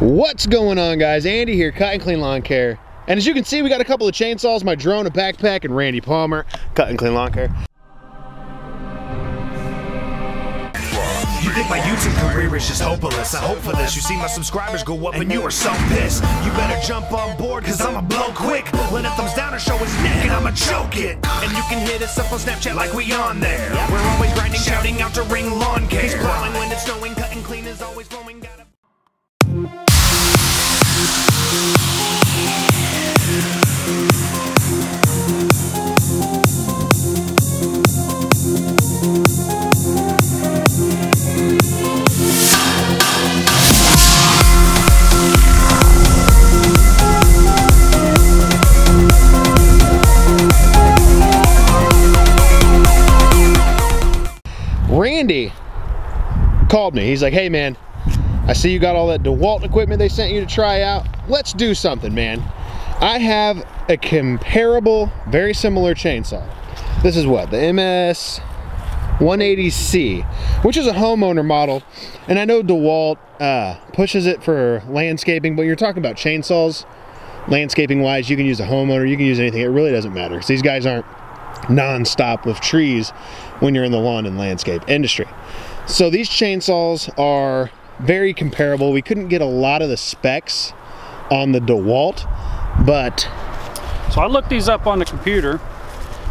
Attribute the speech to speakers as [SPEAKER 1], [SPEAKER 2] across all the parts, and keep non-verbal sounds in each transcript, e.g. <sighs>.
[SPEAKER 1] What's going on guys? Andy here, Cut and Clean Lawn Care. And as you can see, we got a couple of chainsaws, my drone, a backpack, and Randy Palmer, Cut and Clean Lawn Care.
[SPEAKER 2] You think my YouTube career is just hopeless? I hope for this. You see my subscribers go up and you are so pissed. You better jump on board cause I'ma blow quick. Let a thumbs down or show his neck and I'ma choke it. And you can hit us up on Snapchat like we on there. We're always grinding, shouting out to ring lawn care. He's plowing when it's snowing, cutting clean is always flowing.
[SPEAKER 1] Randy called me. He's like, hey man, I see you got all that DeWalt equipment they sent you to try out. Let's do something, man. I have a comparable, very similar chainsaw. This is what, the MS 180C, which is a homeowner model. And I know DeWalt uh, pushes it for landscaping, but you're talking about chainsaws, landscaping wise, you can use a homeowner, you can use anything. It really doesn't matter. These guys aren't non-stop with trees when you're in the lawn and landscape industry. So these chainsaws are very comparable. We couldn't get a lot of the specs on the DeWalt, but
[SPEAKER 3] So I looked these up on the computer.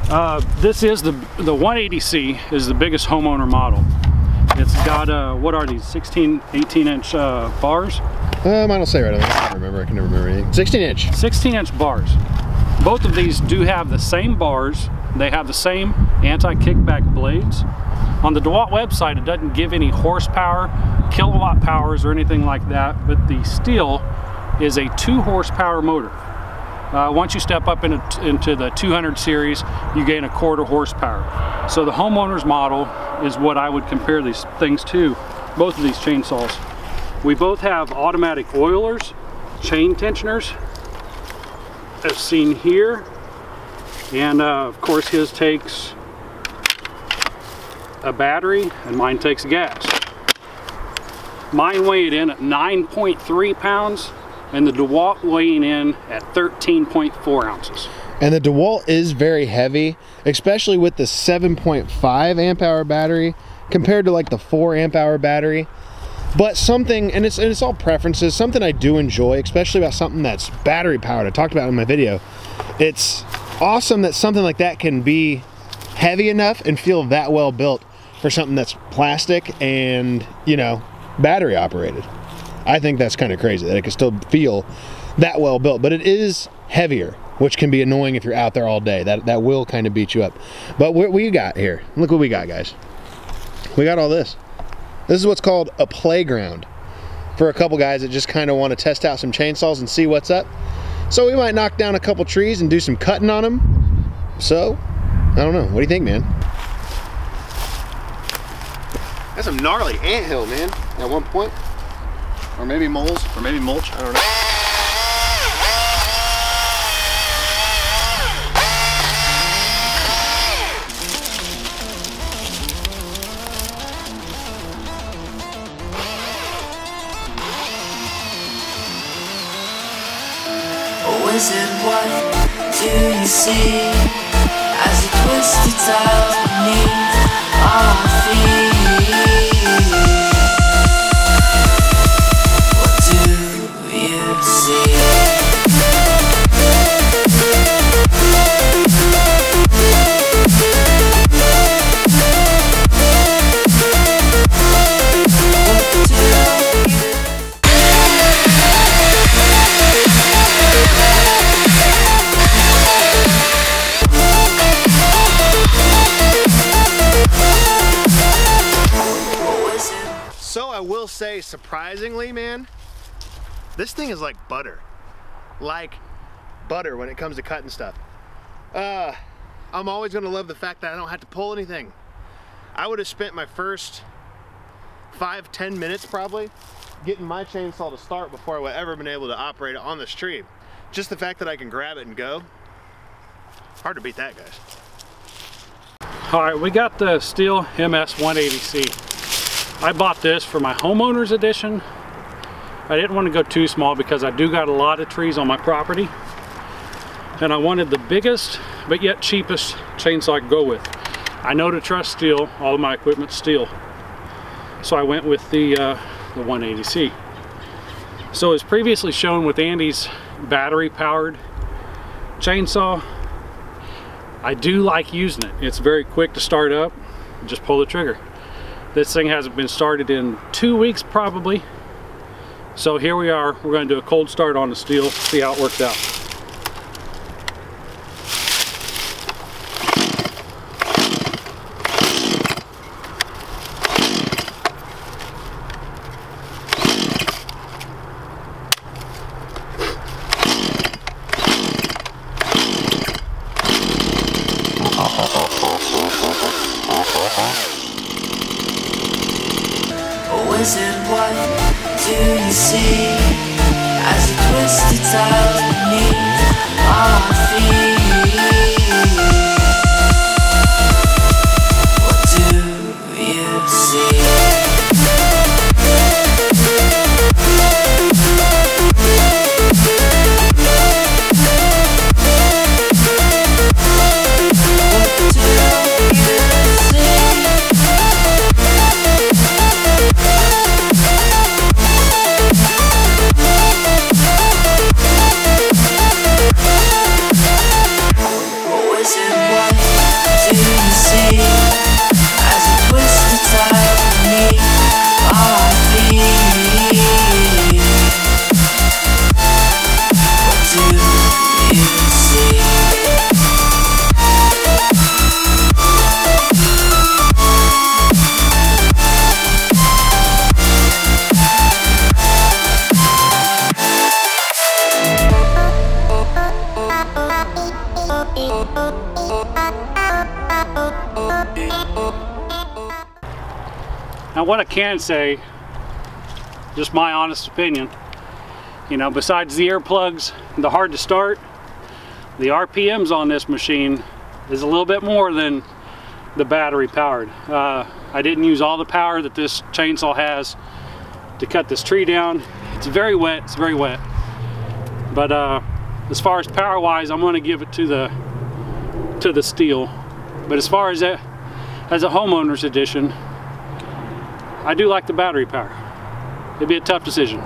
[SPEAKER 3] Uh, this is the the 180C is the biggest homeowner model. It's got uh, what are these 16, 18 inch uh, bars,
[SPEAKER 1] um, I don't say right. I can't remember. I can never remember anything. 16 inch.
[SPEAKER 3] 16 inch bars. Both of these do have the same bars. They have the same anti-kickback blades. On the DeWalt website, it doesn't give any horsepower, kilowatt powers, or anything like that. But the Stihl is a two horsepower motor. Uh, once you step up into, into the 200 series, you gain a quarter horsepower. So the homeowner's model is what I would compare these things to, both of these chainsaws. We both have automatic oilers, chain tensioners, as seen here. And uh, of course his takes a battery and mine takes gas. Mine weighed in at 9.3 pounds and the DeWalt weighing in at 13.4 ounces.
[SPEAKER 1] And the DeWalt is very heavy, especially with the 7.5 amp hour battery compared to like the 4 amp hour battery. But something, and it's, and it's all preferences, something I do enjoy, especially about something that's battery powered. I talked about in my video. It's awesome that something like that can be heavy enough and feel that well built for something that's plastic and, you know, battery operated. I think that's kind of crazy that it can still feel that well built, but it is heavier, which can be annoying if you're out there all day. That that will kind of beat you up. But what we got here, look what we got, guys. We got all this. This is what's called a playground for a couple guys that just kind of want to test out some chainsaws and see what's up. So we might knock down a couple trees and do some cutting on them. So, I don't know. What do you think, man? That's some gnarly anthill, man, at one point. Or maybe moles, or maybe mulch, I don't know.
[SPEAKER 4] Is it what do you see as you twist your tiles beneath our feet?
[SPEAKER 1] Surprisingly, man, this thing is like butter. Like butter when it comes to cutting stuff. Uh, I'm always gonna love the fact that I don't have to pull anything. I would have spent my first five, ten minutes probably getting my chainsaw to start before I would ever been able to operate it on this tree. Just the fact that I can grab it and go, hard to beat that, guys.
[SPEAKER 3] All right, we got the Stihl MS 180C. I bought this for my homeowner's edition I didn't want to go too small because I do got a lot of trees on my property. And I wanted the biggest, but yet cheapest chainsaw could go with. I know to trust Stihl, all of my equipment's Stihl. So I went with the, uh, the 180C. So as previously shown with Andy's battery powered chainsaw, I do like using it. It's very quick to start up, just pull the trigger. This thing hasn't been started in two weeks probably. So here we are, we're gonna do a cold start on the Stihl, see how it works out. Now what I can say, just my honest opinion, you know, besides the earplugs, the hard to start, the RPMs on this machine is a little bit more than the battery powered. Uh, I didn't use all the power that this chainsaw has to cut this tree down. It's very wet, it's very wet. But uh, as far as power wise, I'm gonna give it to the to the Stihl. But as far as a, as a homeowner's edition, I do like the battery power. It'd be a tough decision.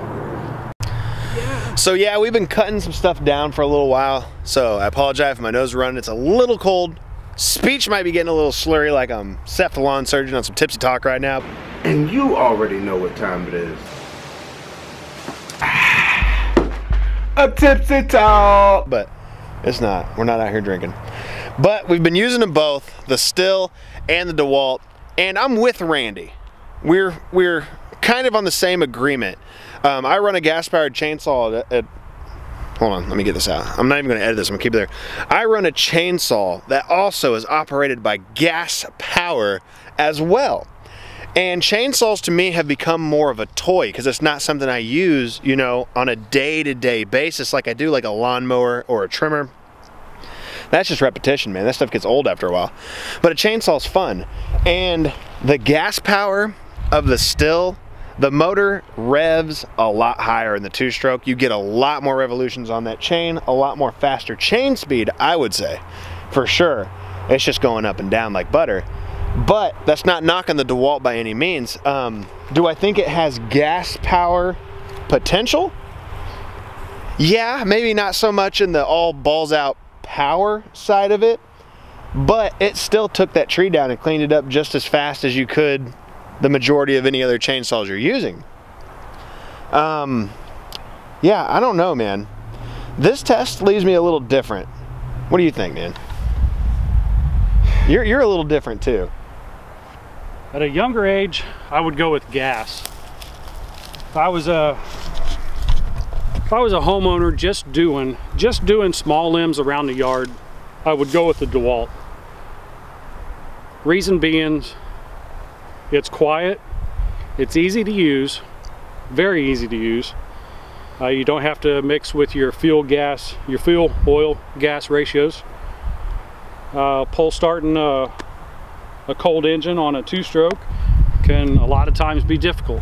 [SPEAKER 1] So yeah, we've been cutting some stuff down for a little while. So I apologize if my nose is running. It's a little cold. Speech might be getting a little slurry like I'm Seth the lawn surgeon on some tipsy talk right now.
[SPEAKER 5] And you already know what time it is. <sighs> A tipsy talk.
[SPEAKER 1] But it's not. We're not out here drinking. But we've been using them both, the Stihl and the DeWalt. And I'm with Randy. We're we're kind of on the same agreement. Um, I run a gas-powered chainsaw at, at Hold on, let me get this out. I'm not even gonna edit this, I'm gonna keep it there. I run a chainsaw that also is operated by gas power as well. And chainsaws to me have become more of a toy because it's not something I use, you know, on a day-to-day basis like I do like a lawnmower or a trimmer. That's just repetition, man. That stuff gets old after a while. But a chainsaw's fun. And the gas power of the Stihl, the motor revs a lot higher in the two stroke. You get a lot more revolutions on that chain, a lot more faster chain speed, I would say, for sure. It's just going up and down like butter. But that's not knocking the DeWalt by any means. Um, do I think it has gas power potential? Yeah, maybe not so much in the all balls out power side of it, but it still took that tree down and cleaned it up just as fast as you could the majority of any other chainsaws you're using. Um, yeah, I don't know, man. This test leaves me a little different. What do you think, man? You're, you're a little different too.
[SPEAKER 3] At a younger age, I would go with gas. If I was a if I was a homeowner just doing just doing small limbs around the yard, I would go with the DeWalt. Reason being, it's quiet, it's easy to use, very easy to use. Uh, you don't have to mix with your fuel gas, your fuel oil gas ratios. Uh, pull starting uh, a cold engine on a two-stroke can a lot of times be difficult.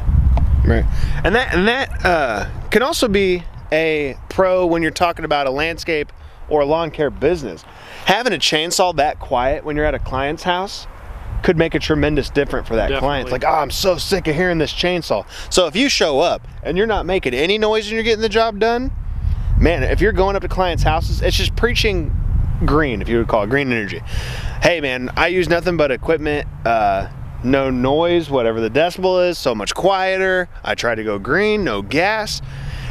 [SPEAKER 1] Right. And that and that uh, can also be a pro when you're talking about a landscape or a lawn care business. Having a chainsaw that quiet when you're at a client's house could make a tremendous difference for that client. It's like, oh, I'm so sick of hearing this chainsaw. So if you show up and you're not making any noise and you're getting the job done, man, if you're going up to clients' houses, it's just preaching green, if you would call it green energy. Hey, man, I use nothing but equipment, uh, no noise, whatever the decibel is, so much quieter. I try to go green, no gas.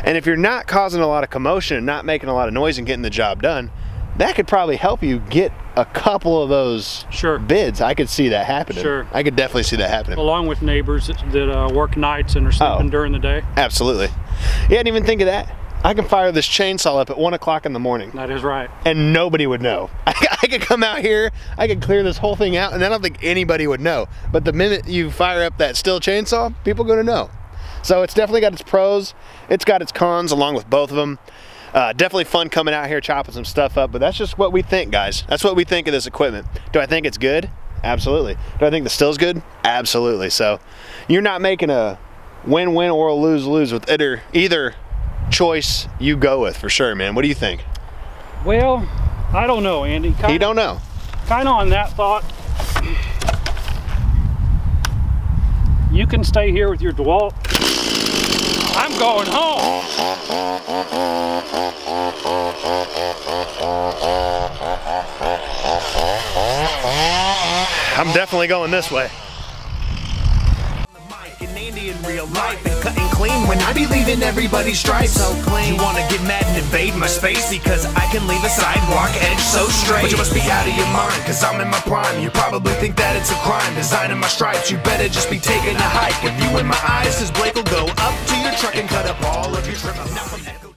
[SPEAKER 1] And if you're not causing a lot of commotion and not making a lot of noise and getting the job done, that could probably help you get a couple of those
[SPEAKER 3] Sure.
[SPEAKER 1] bids. I could see that happening.
[SPEAKER 3] Sure.
[SPEAKER 1] I could definitely see that happening.
[SPEAKER 3] Along with neighbors that, that uh, work nights and are sleeping
[SPEAKER 1] Oh.
[SPEAKER 3] during the day.
[SPEAKER 1] Absolutely. Yeah, I didn't even think of that. I can fire this chainsaw up at one o'clock in the morning
[SPEAKER 3] That is right.
[SPEAKER 1] and nobody would know. <laughs> I, I could come out here, I could clear this whole thing out, and I don't think anybody would know. But the minute you fire up that Stihl chainsaw, people are gonna know. So it's definitely got its pros, it's got its cons along with both of them. Uh, definitely fun coming out here chopping some stuff up, but that's just what we think, guys. That's what we think of this equipment. Do I think it's good? Absolutely. Do I think the Stihl's good? Absolutely. So you're not making a win-win or a lose-lose with either either choice you go with for sure, man. What do you think?
[SPEAKER 3] Well, I don't know, Andy. Kind
[SPEAKER 1] You don't know.
[SPEAKER 3] Kind of on that thought. You can stay here with your DeWalt. I'm going home.
[SPEAKER 1] I'm definitely going this way.
[SPEAKER 2] Real life and cutting clean when I be leaving everybody's stripes so clean. You wanna get mad and invade my space because I can leave a sidewalk edge so straight. But you must be out of your mind cause I'm in my prime. You probably think that it's a crime designing my stripes. You better just be taking a hike. If you in my eyes, cause Blake will go up to your truck and cut up all of your trim. Now from Echo